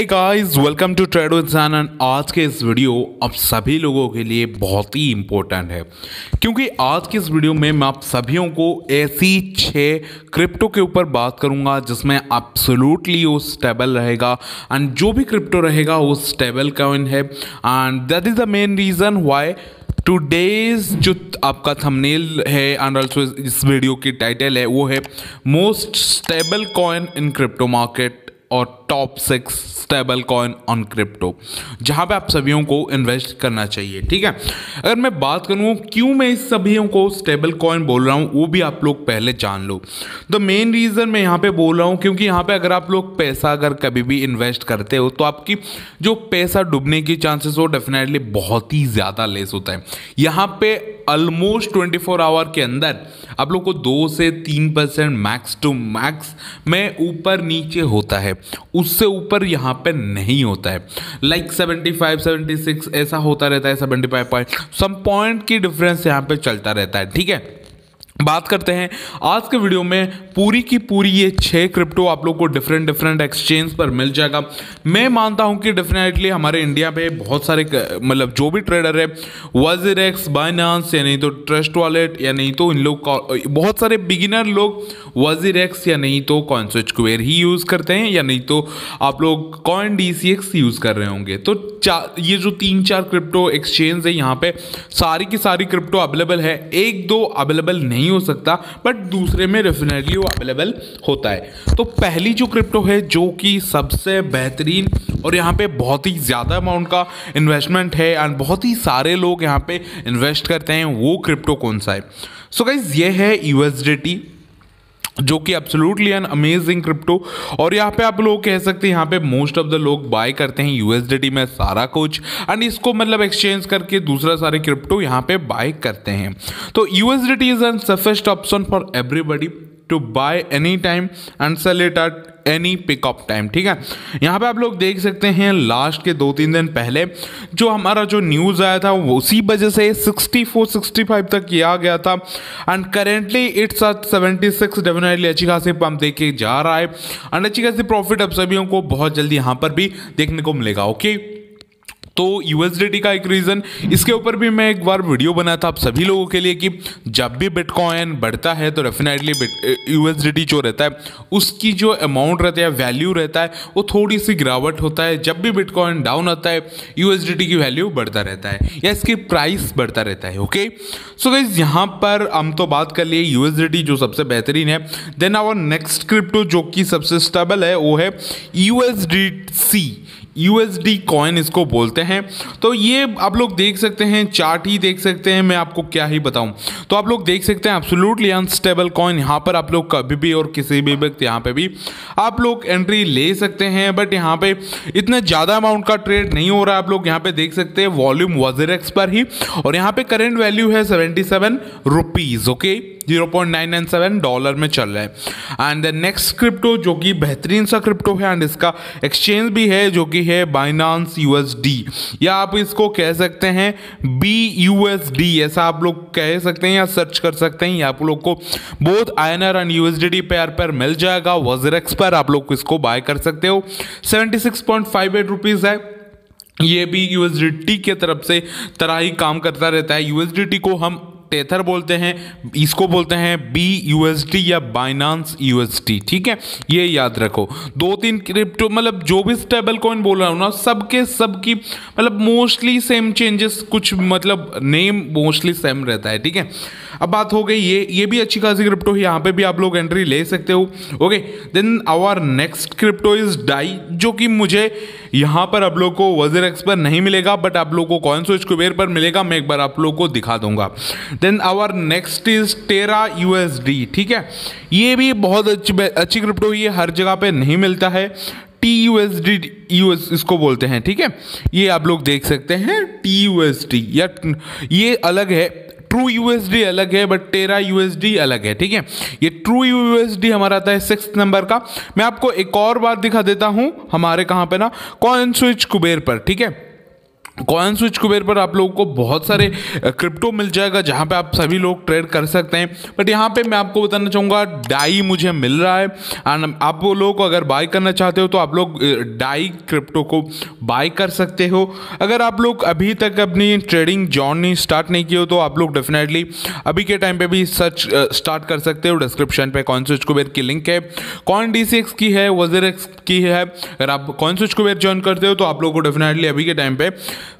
Hey guys welcome to trade and आज के इस वीडियो आप सभी लोगों के लिए बहुत ही इम्पोर्टेंट है। क्योंकि आज के इस वीडियो में मैं आप सभियों को ऐसी छः क्रिप्टो के ऊपर बात करूँगा जिसमें एब्सोल्युटली वो स्टेबल रहेगा एंड जो भी क्रिप्टो रहेगा वो स्टेबल कॉइन है। And that is the main reason why today's जो आपका थंबनेल है एंड ऑल्सो इस वीडियो की टाइटल है वो है most stable coin in crypto market और top six stable coin on crypto जहाँ पे आप सभी को इन्वेस्ट करना चाहिए, ठीक है? अगर मैं बात करूँ, क्यों मैं इस सभी को स्टेबल कॉइन बोल रहा हूँ, वो भी आप लोग पहले जान लो। द मेन रीज़न मैं यहाँ पे बोल रहा हूँ, क्योंकि यहाँ पे अगर आप लोग पैसा अगर कभी भी इन्वेस्ट करते हो तो आपकी जो पैसा डूबने की चांसेस हो डेफिनेटली बहुत ही ज़्यादा लेस होता है। यहाँ पे ऑलमोस्ट ट्वेंटी फोर आवर के अंदर आप लोग को दो से तीन परसेंट मैक्स टू मैक्स में ऊपर नीचे होता है। उससे ऊपर यहाँ पे नहीं होता है। Like seventy five seventy six ऐसा होता रहता है seventy five point some point की डिफरेंस यहाँ पे चलता रहता है, ठीक है? बात करते हैं आज के वीडियो में पूरी की पूरी ये छह क्रिप्टो आप लोग को डिफरेंट डिफरेंट एक्सचेंज पर मिल जाएगा। मैं मानता हूँ कि डेफिनेटली हमारे इंडिया पे बहुत सारे मतलब जो भी ट्रेडर है वजर वजीरेक्स बाइनांस या नहीं तो ट्रस्ट वॉलेट या नहीं तो इन लोग बहुत सारे बिगिनर लोग वजीरेक्स या नहीं तो कॉइन स्क्वेयर ही यूज़ करते हैं, या नहीं तो आप लोग कॉइन डी यूज़ कर रहे होंगे। तो ये जो तीन चार क्रिप्टो एक्सचेंज है यहाँ पे, सारी की सारी क्रिप्टो अवेलेबल है। एक दो अवेलेबल नहीं हो सकता बट दूसरे में डेफिनेटली वो अवेलेबल होता है। तो पहली जो क्रिप्टो है, जो कि सबसे बेहतरीन और यहाँ पे बहुत ही ज़्यादा अमाउंट का इन्वेस्टमेंट है एंड बहुत ही सारे लोग यहाँ पे इन्वेस्ट करते हैं, वो क्रिप्टो कौन सा है? सो so गाइज़ ये है यूएसडीटी जो कि एब्सोल्युटली एन अमेजिंग क्रिप्टो और यहाँ पे आप लोग कह सकते हैं, यहाँ पे मोस्ट ऑफ़ द लोग बाय करते हैं यूएसडीटी में सारा कुछ एंड इसको मतलब एक्सचेंज करके दूसरा सारे क्रिप्टो यहाँ पे बाय करते हैं। तो USDT is an safest option for everybody to buy any time and sell it at any pickup time ठीक है? यहाँ पे आप लोग देख सकते हैं लास्ट के दो तीन दिन पहले जो हमारा जो न्यूज़ आया था, वो उसी वजह से 64 65 तक किया गया था। And currently it's seventy six definitely अच्छी खासी पंप देखे जा रहा है। एंड अच्छी खासी प्रॉफिट अब सभी को बहुत जल्दी यहाँ पर भी देखने को मिलेगा ओके okay? तो यूएसडीटी का एक रीज़न इसके ऊपर भी मैं एक बार वीडियो बनाया था आप सभी लोगों के लिए कि जब भी बिटकॉइन बढ़ता है तो डेफिनेटली यूएसडीटी जो रहता है, उसकी जो अमाउंट रहता है वैल्यू रहता है, वो थोड़ी सी गिरावट होता है। जब भी बिटकॉइन डाउन आता है यूएसडीटी की वैल्यू बढ़ता रहता है या इसकी प्राइस बढ़ता रहता है ओके सो गाइज़ यहाँ पर हम तो बात कर लिए यूएसडीटी जो सबसे बेहतरीन है। देन आवर नेक्स्ट क्रिप्टो जो कि सबसे स्टेबल है, वो है यूएसडीसी यूएसडी कॉइन इसको बोलते हैं। तो ये आप लोग देख सकते हैं चार्ट ही देख सकते हैं, मैं आपको क्या ही बताऊँ। तो आप लोग देख सकते हैं एब्सोल्युटली अनस्टेबल कॉइन यहाँ पर आप लोग कभी भी और किसी भी वक्त यहाँ पे भी आप लोग एंट्री ले सकते हैं बट यहाँ पे इतने ज़्यादा अमाउंट का ट्रेड नहीं हो रहा आप लोग यहाँ पे देख सकते हैं वॉल्यूम वजरेक्स पर ही, और यहाँ पे करेंट वैल्यू है seventy seven rupees okay zero point nine nine seven dollar में चल रहा है। एंड द नेक्स्ट क्रिप्टो जो कि बेहतरीन सा क्रिप्टो है एंड इसका एक्सचेंज भी है जो कि है बाइनांस यूएसडी या आप इसको कह सकते हैं बी यूएसडी ऐसा आप लोग कह सकते हैं या सर्च कर सकते हैं आप लोग को both I N R and USD pair पर मिल जाएगा। वजरेक्स पर आप लोग इसको बाय कर सकते हो। Seventy six point five eight rupees है। ये भी यूएसडी की तरफ़ से तरह ही काम करता रहता है। यूएसडी को हम टेथर बोलते हैं, इसको बोलते हैं बी यूएसडी या बाइनांस यूएसडी ठीक है? ये याद रखो। दो तीन क्रिप्टो मतलब जो भी स्टेबल कॉइन बोल रहा हूँ ना, सबके, सबकी मतलब मोस्टली सेम चेंजेस कुछ मतलब नेम मोस्टली सेम रहता है, ठीक है? अब बात हो गई, ये ये भी अच्छी खासी क्रिप्टो है, यहाँ पे भी आप लोग एंट्री ले सकते हो okay then our next crypto is DAI जो कि मुझे यहाँ पर आप लोग को वजर एक्स पर नहीं मिलेगा बट आप लोग को कौन सो स्क्वेयर पर मिलेगा। मैं एक बार आप लोग को दिखा दूँगा। Then our next is Terra USD ठीक है? ये भी बहुत अच्छी अच्छी क्रिप्टो ये हर जगह पे नहीं मिलता है। T U S D U S इसको बोलते हैं, ठीक है? ये आप लोग देख सकते हैं टी यू एस डी या ये अलग है ट्रू यूएसडी अलग है बट टेरा यूएसडी अलग है, ठीक है? ये ट्रू यूएसडी हमारा आता है सिक्स नंबर का। मैं आपको एक और बात दिखा देता हूँ, हमारे कहाँ पे ना, कॉइन स्विच कुबेर पर, ठीक है? कॉइन स्विच कुबेर पर आप लोगों को बहुत सारे क्रिप्टो मिल जाएगा जहाँ पे आप सभी लोग ट्रेड कर सकते हैं। बट यहाँ पे मैं आपको बताना चाहूँगा, डाई मुझे मिल रहा है। एंड आप वो लोग अगर बाय करना चाहते हो तो आप लोग डाई क्रिप्टो को बाय कर सकते हो। अगर आप लोग अभी तक अपनी ट्रेडिंग जर्नी स्टार्ट नहीं की हो तो आप लोग डेफिनेटली अभी के टाइम पर भी सर्च स्टार्ट कर सकते हो। डिस्क्रिप्शन पर कॉइन स्विच कुबेर की लिंक है। कॉइन डी की है, वजर की है। अगर आप कॉइन स्विच कुबेर ज्वाइन करते हो तो आप लोग को डेफिनेटली अभी के टाइम पे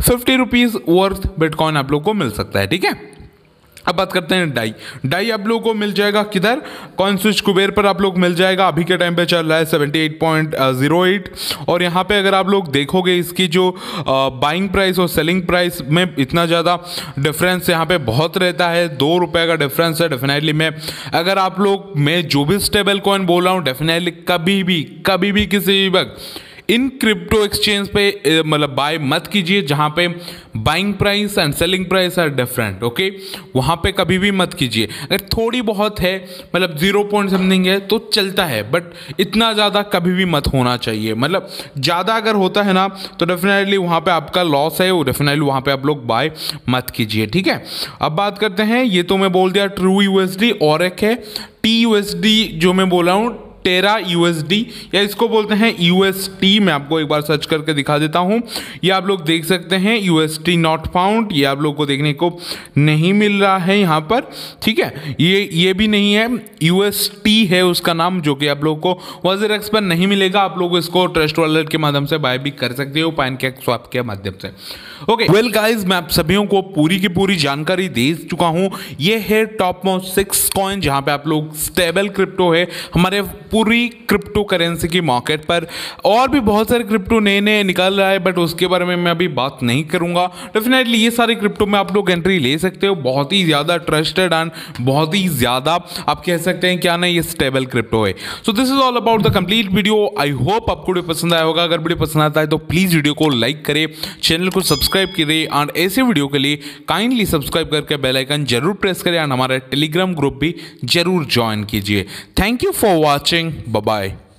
फिफ्टी रुपीज़ वर्थ बिटकॉइन आप लोग को मिल सकता है, ठीक है? अब बात करते हैं डाई डाई आप लोगों को मिल जाएगा किधर? कॉइन स्विच कुबेर पर आप लोग मिल जाएगा। अभी के टाइम पे चल रहा है seventy eight point zero eight और यहाँ पे अगर आप लोग देखोगे इसकी जो बाइंग प्राइस और सेलिंग प्राइस में इतना ज़्यादा डिफरेंस यहाँ पे बहुत रहता है। दो रुपये का डिफरेंस है डेफिनेटली मैं। अगर आप लोग, मैं जो भी स्टेबल कॉइन बोल रहा हूँ डेफिनेटली कभी भी कभी भी किसी भी वक्त इन क्रिप्टो एक्सचेंज पे मतलब बाय मत कीजिए, जहाँ पे buying price and selling price are different okay वहाँ पे कभी भी मत कीजिए। अगर थोड़ी बहुत है मतलब ज़ीरो पॉइंट समथिंग है तो चलता है बट इतना ज़्यादा कभी भी मत होना चाहिए। मतलब ज़्यादा अगर होता है ना तो डेफिनेटली वहाँ पे आपका लॉस है वो डेफिनेटली वहाँ पे आप लोग बाय मत कीजिए, ठीक है? अब बात करते हैं, ये तो मैं बोल दिया ट्रू यूएसडी और एक है टी यूएसडी जो मैं बोला हूँ टेरा यूएसडी या इसको बोलते हैं यूएसटी मैं आपको एक बार सर्च करके दिखा देता हूँ। ये आप लोग देख सकते हैं यूएसटी नॉट फाउंड ये आप लोग को देखने को नहीं मिल रहा है यहाँ पर, ठीक है? ये ये भी नहीं है यूएसटी है उसका नाम, जो कि आप लोग को वजर एक्स पर नहीं मिलेगा, आप लोग इसको ट्रस्ट वॉलेट के माध्यम से बाय भी कर सकते हो पैन कैक स्वाप के माध्यम से। ओके वेल गाइज़ मैं आप सभी को पूरी की पूरी जानकारी दे चुका हूँ। ये है टॉप मोस्ट सिक्स कॉइन जहाँ पे आप लोग स्टेबल क्रिप्टो है हमारे पूरी क्रिप्टो करेंसी की मार्केट पर। और भी बहुत सारे क्रिप्टो नए नए निकल रहा है बट उसके बारे में मैं अभी बात नहीं करूँगा। डेफिनेटली ये सारे क्रिप्टो में आप लोग एंट्री ले सकते हो। बहुत ही ज़्यादा ट्रस्टेड एंड बहुत ही ज़्यादा आप कह सकते हैं, क्या ना ये स्टेबल क्रिप्टो है। So this is all about the complete video I hope आपको पसंद आया होगा। अगर वीडियो पसंद आता है तो प्लीज़ वीडियो को लाइक करें। चैनल को सब्सक्राइब करें और ऐसे वीडियो के लिए काइंडली सब्सक्राइब करके बेलाइकन ज़रूर प्रेस करें और हमारा टेलीग्राम ग्रुप भी ज़रूर ज्वाइन कीजिए thank you for watching bye.